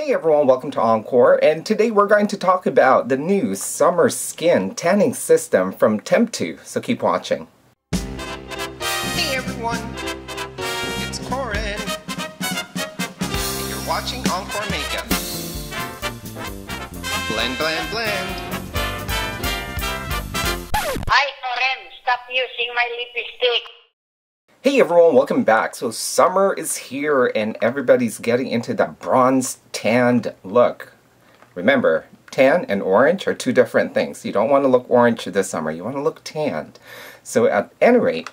Hey everyone, welcome to EnKore, and today we're going to talk about the new Summer Skin Tanning System from Temptu, so keep watching. Hey everyone, it's Koren, and you're watching EnKore Makeup. Blend, blend, blend. Hi, Koren. Stop using my lipstick. Hey everyone, welcome back. So summer is here and everybody's getting into that bronze tanned look. Remember, tan and orange are two different things. You don't want to look orange this summer, you want to look tanned. So at any rate,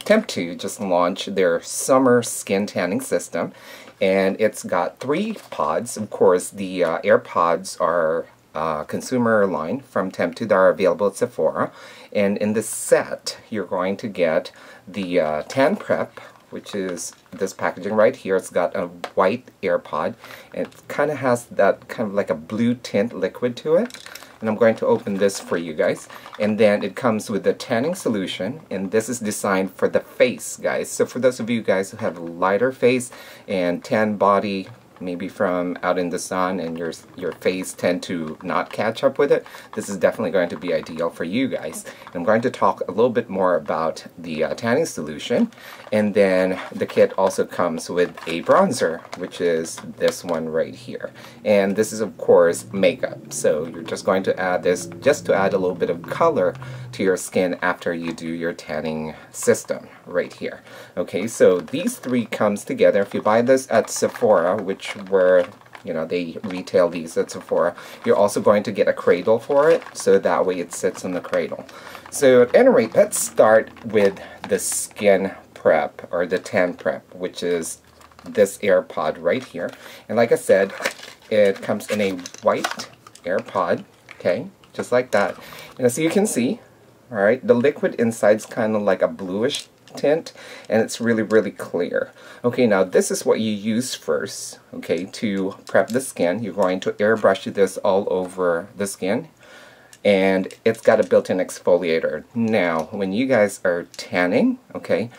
Temptu just launched their summer skin tanning system and it's got three pods. Of course, the uh, AirPods are uh, consumer line from Temptu that are available at Sephora. And in this set, you're going to get the uh, Tan Prep, which is this packaging right here. It's got a white AirPod. And it kind of has that kind of like a blue tint liquid to it. And I'm going to open this for you guys. And then it comes with the tanning solution. And this is designed for the face, guys. So for those of you guys who have a lighter face and tan body, maybe from out in the sun and your your face tend to not catch up with it, this is definitely going to be ideal for you guys. I'm going to talk a little bit more about the uh, tanning solution. And then the kit also comes with a bronzer which is this one right here. And this is of course makeup. So you're just going to add this just to add a little bit of color to your skin after you do your tanning system right here. Okay so these three comes together. If you buy this at Sephora which where you know they retail these at Sephora. You're also going to get a cradle for it, so that way it sits in the cradle. So at any rate, let's start with the skin prep or the tan prep, which is this AirPod right here. And like I said, it comes in a white AirPod, okay, just like that. And as you can see, all right, the liquid inside is kind of like a bluish tint and it's really really clear. Okay now this is what you use first okay to prep the skin. You're going to airbrush this all over the skin and it's got a built-in exfoliator. Now when you guys are tanning okay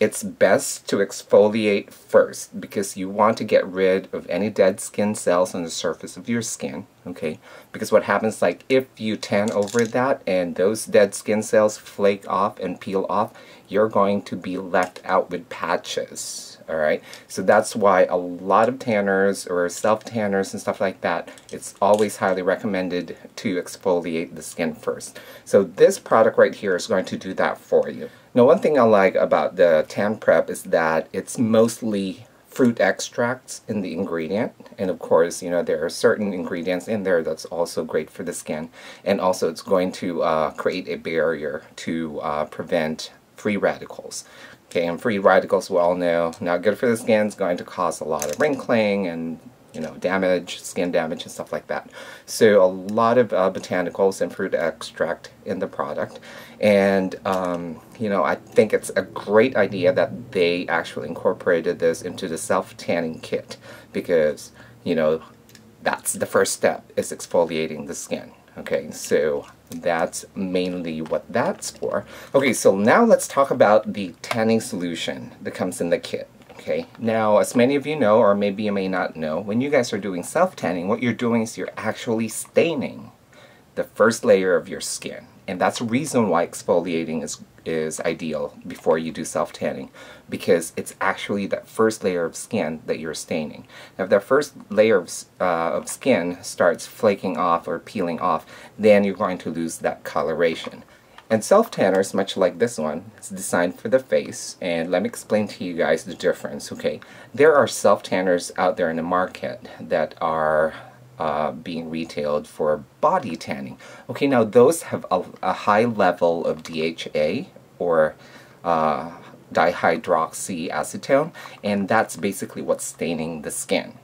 it's best to exfoliate first because you want to get rid of any dead skin cells on the surface of your skin okay? Because what happens like if you tan over that and those dead skin cells flake off and peel off you're going to be left out with patches alright so that's why a lot of tanners or self tanners and stuff like that it's always highly recommended to exfoliate the skin first. So this product right here is going to do that for you now one thing I like about the tan prep is that it's mostly fruit extracts in the ingredient. And of course you know there are certain ingredients in there that's also great for the skin. And also it's going to uh, create a barrier to uh, prevent free radicals. Okay and free radicals we all know not good for the skin. It's going to cause a lot of wrinkling and you know, damage, skin damage and stuff like that. So a lot of uh, botanicals and fruit extract in the product. And, um, you know, I think it's a great idea that they actually incorporated this into the self-tanning kit because, you know, that's the first step is exfoliating the skin. Okay, so that's mainly what that's for. Okay, so now let's talk about the tanning solution that comes in the kit. Okay, now as many of you know, or maybe you may not know, when you guys are doing self-tanning, what you're doing is you're actually staining the first layer of your skin. And that's the reason why exfoliating is, is ideal before you do self-tanning, because it's actually that first layer of skin that you're staining. Now if that first layer of, uh, of skin starts flaking off or peeling off, then you're going to lose that coloration. And self-tanners, much like this one, It's designed for the face. And let me explain to you guys the difference, okay? There are self-tanners out there in the market that are uh, being retailed for body tanning. Okay, now those have a, a high level of DHA or uh, dihydroxyacetone, and that's basically what's staining the skin.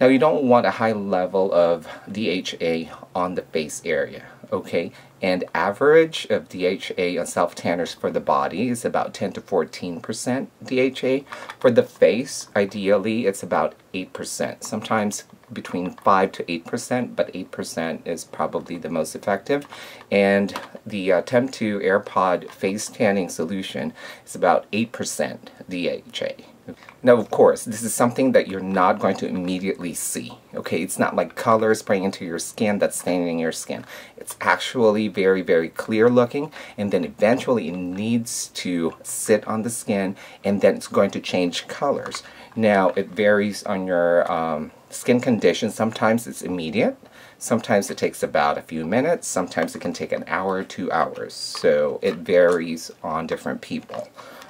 Now you don't want a high level of DHA on the face area, okay? And average of DHA on self-tanners for the body is about 10 to 14% DHA. For the face, ideally, it's about 8%. Sometimes between 5 to 8%, but 8% is probably the most effective. And the uh, Temptu AirPod face tanning solution is about 8% DHA. Now, of course, this is something that you're not going to immediately see. Okay, it's not like color spraying into your skin that's staining your skin. It's actually very, very clear looking, and then eventually it needs to sit on the skin, and then it's going to change colors. Now, it varies on your um, skin condition. Sometimes it's immediate. Sometimes it takes about a few minutes. Sometimes it can take an hour, two hours. So it varies on different people.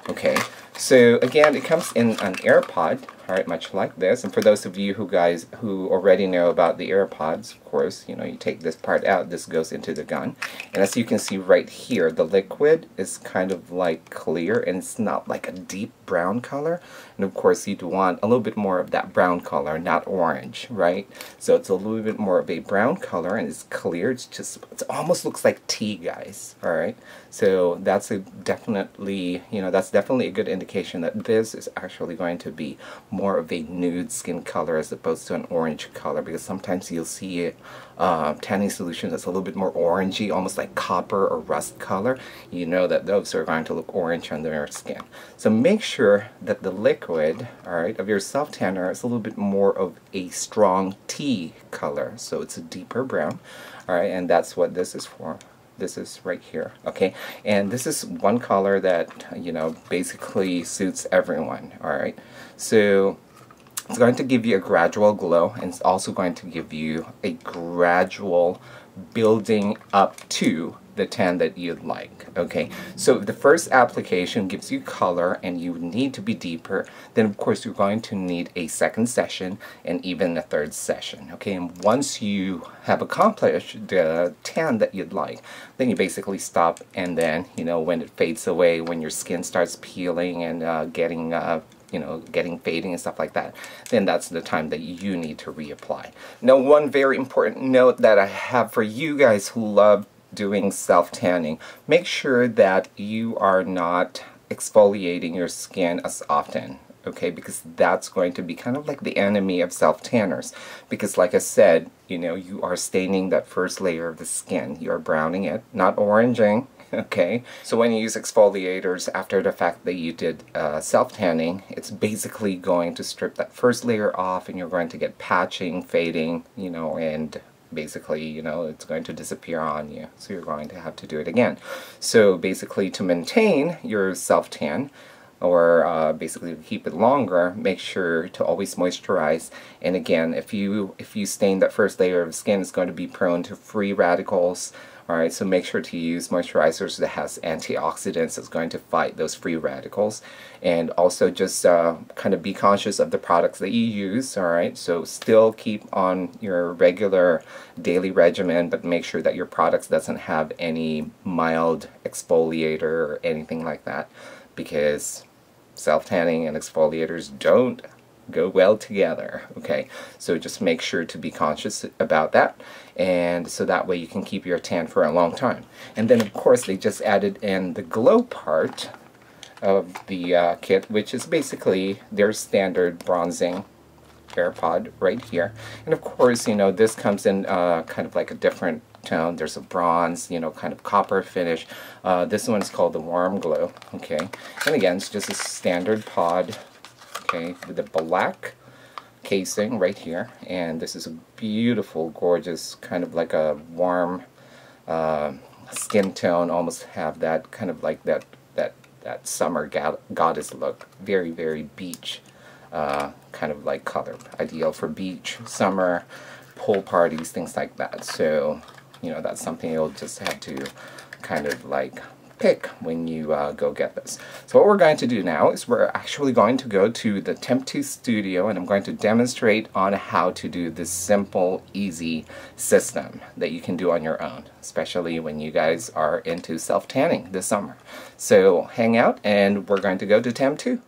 Okay, so again, it comes in an AirPod, all right, much like this. And for those of you who guys who already know about the AirPods, course, you know, you take this part out, this goes into the gun. And as you can see right here, the liquid is kind of like clear and it's not like a deep brown color. And of course, you'd want a little bit more of that brown color, not orange, right? So it's a little bit more of a brown color and it's clear. It's just, it almost looks like tea, guys, all right? So that's a definitely, you know, that's definitely a good indication that this is actually going to be more of a nude skin color as opposed to an orange color because sometimes you'll see it uh, tanning solution that's a little bit more orangey, almost like copper or rust color, you know that those are going to look orange on your skin. So make sure that the liquid, all right, of your self tanner is a little bit more of a strong tea color, so it's a deeper brown, all right, and that's what this is for. This is right here okay? And this is one color that you know basically suits everyone all right? So it's going to give you a gradual glow and it's also going to give you a gradual building up to the tan that you'd like. Okay, so the first application gives you color and you need to be deeper, then of course you're going to need a second session and even a third session. Okay, and once you have accomplished the tan that you'd like, then you basically stop and then, you know, when it fades away, when your skin starts peeling and uh, getting uh, you know, getting fading and stuff like that, then that's the time that you need to reapply. Now, one very important note that I have for you guys who love doing self-tanning, make sure that you are not exfoliating your skin as often okay? Because that's going to be kind of like the enemy of self-tanners. Because like I said you know you are staining that first layer of the skin. You are browning it not oranging okay so when you use exfoliators after the fact that you did uh, self-tanning it's basically going to strip that first layer off and you're going to get patching fading you know and basically, you know, it's going to disappear on you. So you're going to have to do it again. So basically to maintain your self-tan, or uh, basically keep it longer, make sure to always moisturize. And again, if you if you stain that first layer of skin, it's going to be prone to free radicals, Alright, so make sure to use moisturizers that has antioxidants that's going to fight those free radicals. And also just uh, kind of be conscious of the products that you use, alright? So still keep on your regular daily regimen, but make sure that your products doesn't have any mild exfoliator or anything like that. Because self-tanning and exfoliators don't go well together okay? So just make sure to be conscious about that and so that way you can keep your tan for a long time. And then of course they just added in the glow part of the uh, kit which is basically their standard bronzing AirPod right here. And of course you know this comes in uh, kind of like a different tone. There's a bronze you know kind of copper finish. Uh, this one's called the warm glow okay? And again it's just a standard pod okay, the black casing right here. And this is a beautiful, gorgeous, kind of like a warm uh, skin tone, almost have that kind of like that, that, that summer goddess look. Very, very beach uh, kind of like color. Ideal for beach, summer, pool parties, things like that. So, you know, that's something you'll just have to kind of like pick when you uh, go get this. So what we're going to do now is we're actually going to go to the Temptu studio and I'm going to demonstrate on how to do this simple, easy system that you can do on your own, especially when you guys are into self-tanning this summer. So hang out and we're going to go to Temptu.